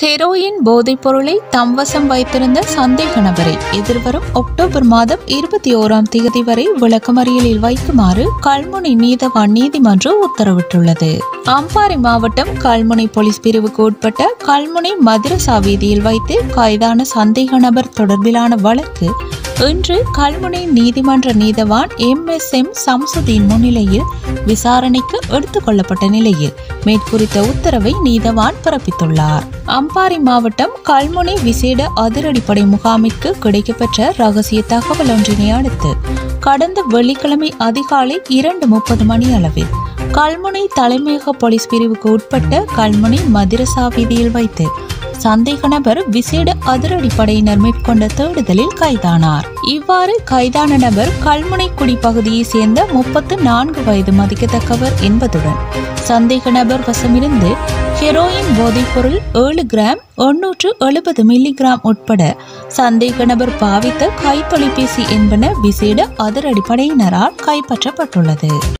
Heroin போதைப் பொருளை தம் வசம் வைத்திருந்த சந்தேக நபரை எதிர்வரும் அக்டோபர் மாதம் இருபத்தி ஓராம் தேதி வரை விளக்கமறியலில் வைக்குமாறு கல்முனை நீதவான் நீதிமன்றம் உத்தரவிட்டுள்ளது. அம்பாறை மாவட்டம் கல்முனை போலீஸ் பிரிவுக்கு உட்பட்ட கல்முனை மதுரசா வீதியில் வைத்து கைதான சந்தேக நபர் தொடர்பிலான வழக்கு இன்று கல்முனை நீதிமன்ற நீதவான் எம் எஸ் எம் சம்சுதீன் முன்னிலையில் விசாரணைக்கு எடுத்துக் கொள்ளப்பட்ட நிலையில் மேற்குறித்த உத்தரவை நீதவான் பிறப்பித்துள்ளார். அம்பாறை மாவட்டம் கல்முனை விசேட அதிரடிப்படை முகாமிற்கு கிடைக்கப்பெற்ற ரகசிய தகவல் ஒன்றினை அடுத்து கடந்த வெள்ளிக்கிழமை அதிகாலை இரண்டு முப்பது மணி அளவில் கல்முனை தலைமையக போலீஸ் பிரிவுக்கு உட்பட்ட கல்முனை மதிரசா வீதியில் வைத்து சந்தேக நபர் விசேட அதிரடிப்படையினர் மேற்கொண்ட தேடுதலில் கைதானார். இவ்வாறு கைதான நபர் கல்முனைக்குடி பகுதியைச் சேர்ந்த முப்பத்து நான்கு வயது மதிக்கத்தக்கவர் என்பதுடன் சந்தேக நபர் வசமிருந்து ஹெரோயின் போதைப்பொருள் ஏழு கிராம் எண்ணூற்று எழுபது மில்லிகிராம் உட்பட சந்தேக நபர் பாவித்த கைத்தொலைபேசி என்பன விசேட அதிரடிப்படையினரால் கைப்பற்றப்பட்டுள்ளது.